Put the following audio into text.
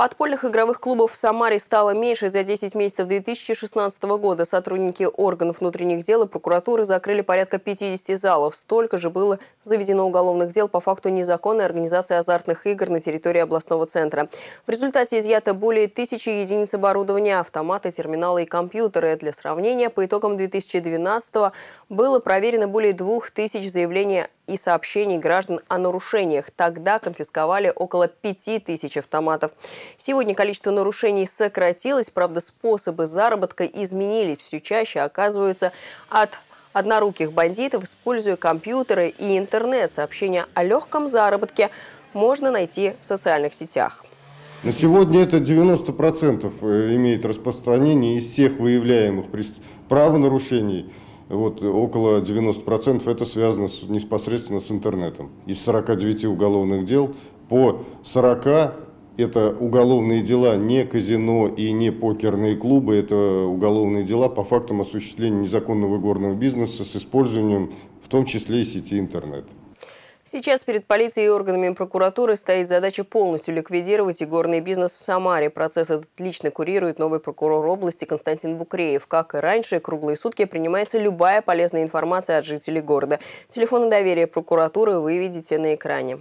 Подпольных игровых клубов в Самаре стало меньше. За 10 месяцев 2016 года сотрудники органов внутренних дел и прокуратуры закрыли порядка 50 залов. Столько же было заведено уголовных дел по факту незаконной организации азартных игр на территории областного центра. В результате изъято более тысячи единиц оборудования, автоматы, терминалы и компьютеры. Для сравнения, по итогам 2012 было проверено более 2000 заявлений и сообщений граждан о нарушениях. Тогда конфисковали около 5000 автоматов. Сегодня количество нарушений сократилось, правда, способы заработка изменились. Все чаще оказываются от одноруких бандитов, используя компьютеры и интернет. Сообщения о легком заработке можно найти в социальных сетях. На сегодня это 90% э, имеет распространение из всех выявляемых правонарушений. Вот около 90% это связано с, непосредственно с интернетом. Из 49 уголовных дел по 40 это уголовные дела не казино и не покерные клубы, это уголовные дела по фактам осуществления незаконного игорного бизнеса с использованием в том числе и сети интернет. Сейчас перед полицией и органами прокуратуры стоит задача полностью ликвидировать игорный бизнес в Самаре. Процесс этот лично курирует новый прокурор области Константин Букреев. Как и раньше, круглые сутки принимается любая полезная информация от жителей города. Телефоны доверия прокуратуры вы видите на экране.